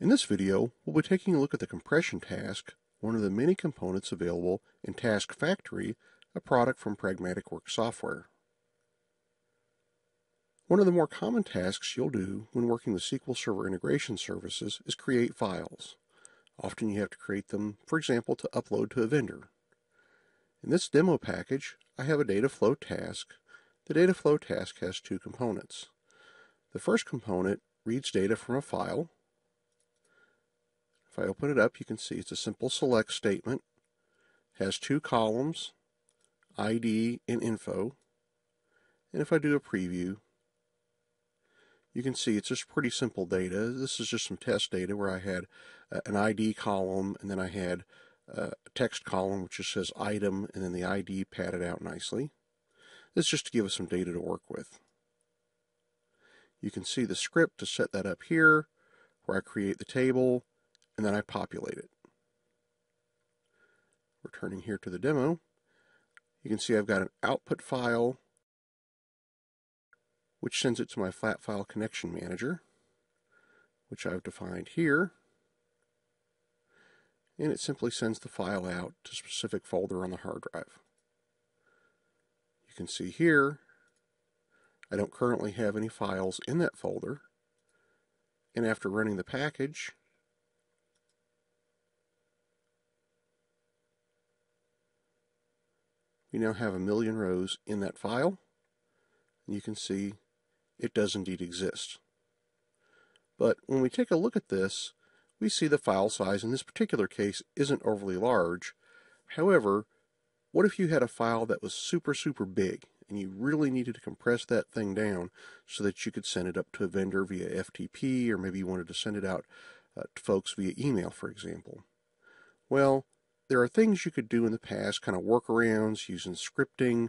In this video, we'll be taking a look at the compression task, one of the many components available in Task Factory, a product from Pragmatic Works Software. One of the more common tasks you'll do when working with SQL Server integration services is create files. Often you have to create them, for example, to upload to a vendor. In this demo package, I have a data flow task. The data flow task has two components. The first component reads data from a file, if I open it up, you can see it's a simple select statement, has two columns, ID and info. And if I do a preview, you can see it's just pretty simple data. This is just some test data where I had uh, an ID column and then I had uh, a text column which just says item and then the ID padded out nicely. This is just to give us some data to work with. You can see the script to set that up here where I create the table and then I populate it. Returning here to the demo, you can see I've got an output file which sends it to my flat file connection manager, which I've defined here. And it simply sends the file out to a specific folder on the hard drive. You can see here, I don't currently have any files in that folder. And after running the package, we now have a million rows in that file. And you can see it does indeed exist. But when we take a look at this, we see the file size in this particular case isn't overly large. However, what if you had a file that was super, super big and you really needed to compress that thing down so that you could send it up to a vendor via FTP or maybe you wanted to send it out uh, to folks via email, for example? Well, there are things you could do in the past, kind of workarounds using scripting,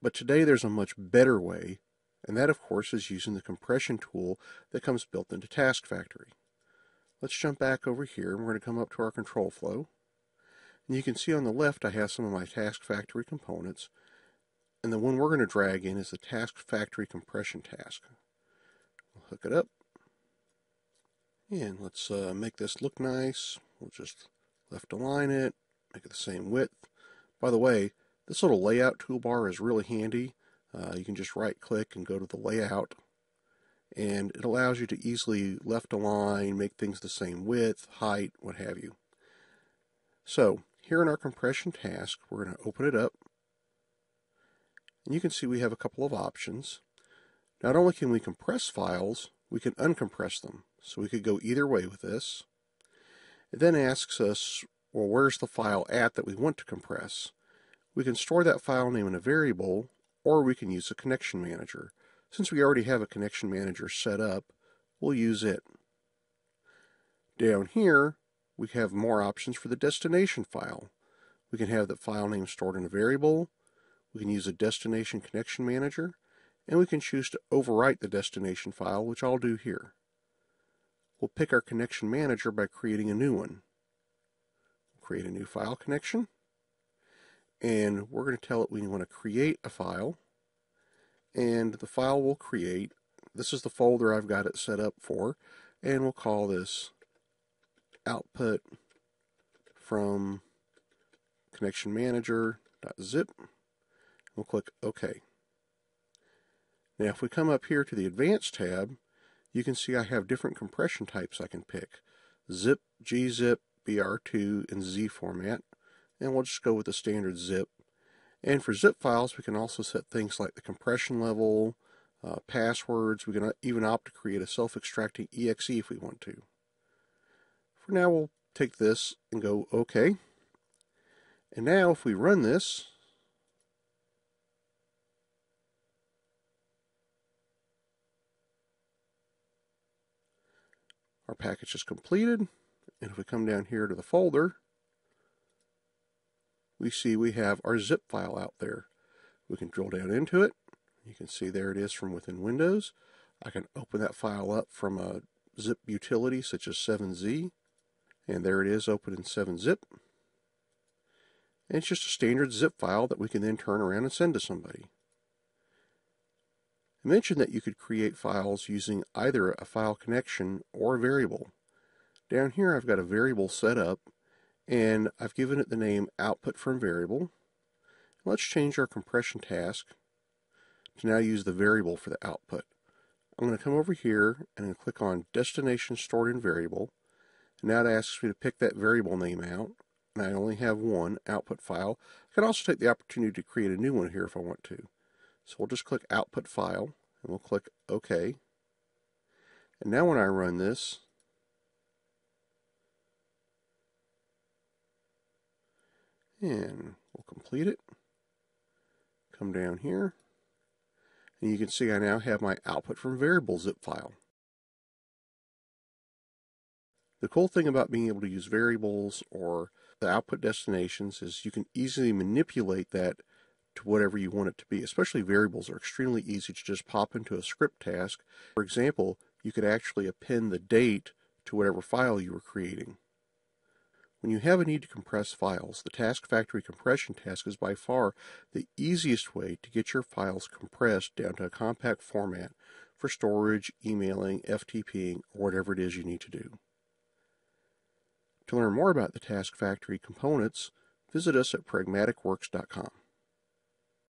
but today there's a much better way, and that, of course, is using the compression tool that comes built into Task Factory. Let's jump back over here, and we're going to come up to our control flow. And you can see on the left I have some of my Task Factory components, and the one we're going to drag in is the Task Factory compression task. We'll hook it up, and let's uh, make this look nice. We'll just left align it, make it the same width. By the way, this little layout toolbar is really handy. Uh, you can just right click and go to the layout and it allows you to easily left align, make things the same width, height, what have you. So here in our compression task, we're going to open it up and you can see we have a couple of options. Not only can we compress files, we can uncompress them. So we could go either way with this. It then asks us well, where's the file at that we want to compress? We can store that file name in a variable, or we can use a connection manager. Since we already have a connection manager set up, we'll use it. Down here, we have more options for the destination file. We can have the file name stored in a variable, we can use a destination connection manager, and we can choose to overwrite the destination file, which I'll do here. We'll pick our connection manager by creating a new one create a new file connection. And we're going to tell it we want to create a file. And the file will create, this is the folder I've got it set up for. And we'll call this output from connection manager.zip. We'll click OK. Now if we come up here to the Advanced tab, you can see I have different compression types I can pick. Zip, gzip, BR2 in Z format, and we'll just go with the standard zip. And for zip files, we can also set things like the compression level, uh, passwords. We can even opt to create a self-extracting exe if we want to. For now, we'll take this and go OK. And now if we run this, our package is completed. And if we come down here to the folder, we see we have our zip file out there. We can drill down into it. You can see there it is from within Windows. I can open that file up from a zip utility such as 7z. And there it is open in 7-zip. And it's just a standard zip file that we can then turn around and send to somebody. I mentioned that you could create files using either a file connection or a variable. Down here I've got a variable set up and I've given it the name output from variable. Let's change our compression task to now use the variable for the output. I'm going to come over here and click on destination stored in variable. Now it asks me to pick that variable name out. And I only have one output file. I can also take the opportunity to create a new one here if I want to. So we'll just click output file and we'll click OK. And now when I run this, and we'll complete it, come down here, and you can see I now have my output from variable zip file. The cool thing about being able to use variables or the output destinations is you can easily manipulate that to whatever you want it to be. Especially variables are extremely easy to just pop into a script task. For example, you could actually append the date to whatever file you were creating. When you have a need to compress files, the Task Factory compression task is by far the easiest way to get your files compressed down to a compact format for storage, emailing, FTPing, or whatever it is you need to do. To learn more about the Task Factory components, visit us at pragmaticworks.com.